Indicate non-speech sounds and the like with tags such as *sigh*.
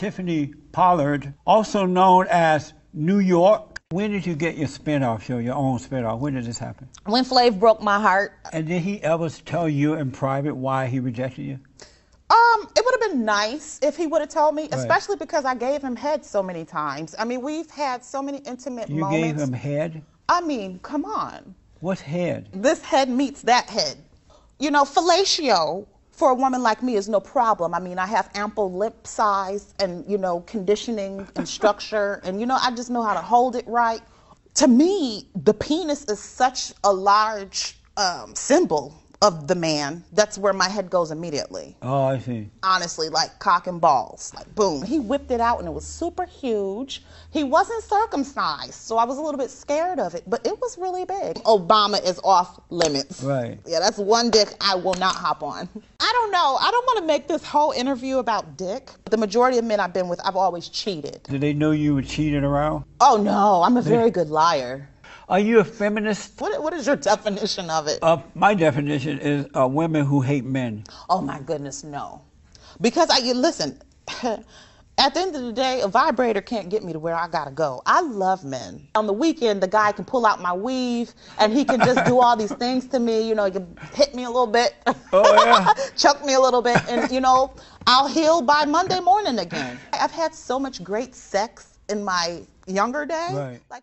Tiffany Pollard, also known as New York. When did you get your spinoff show, your own spinoff? When did this happen? When Flav broke my heart. And did he ever tell you in private why he rejected you? Um, it would have been nice if he would have told me, especially because I gave him head so many times. I mean, we've had so many intimate You moments. You gave him head? I mean, come on. What's head? This head meets that head. You know, fellatio for a woman like me is no problem. I mean, I have ample lip size and, you know, conditioning *laughs* and structure, and, you know, I just know how to hold it right. To me, the penis is such a large um, symbol of the man. That's where my head goes immediately. Oh, I see. Honestly, like cock and balls. Like, boom. He whipped it out and it was super huge. He wasn't circumcised, so I was a little bit scared of it, but it was really big. Obama is off limits. Right. Yeah, that's one dick I will not hop on. I don't know. I don't want to make this whole interview about dick. The majority of men I've been with, I've always cheated. Did they know you were cheating around? Oh no, I'm a very good liar. Are you a feminist? What, what is your definition of it? Uh, my definition is uh, women who hate men. Oh my goodness, no. Because I you listen, *laughs* at the end of the day, a vibrator can't get me to where I gotta go. I love men. On the weekend, the guy can pull out my weave and he can just do all these *laughs* things to me. You know, he can hit me a little bit, Oh, yeah. *laughs* chuck me a little bit, and you know, I'll heal by Monday morning again. I've had so much great sex in my younger day. Right. Like